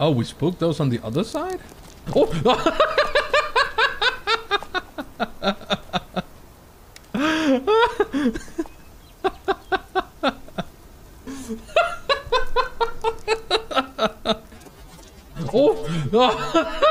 Oh, we spooked those on the other side? Oh! oh!